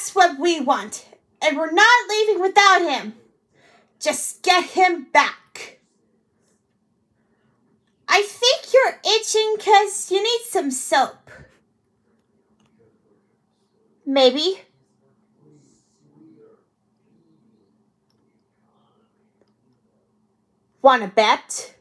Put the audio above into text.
That's what we want. And we're not leaving without him. Just get him back. I think you're itching because you need some soap. Maybe. Wanna bet?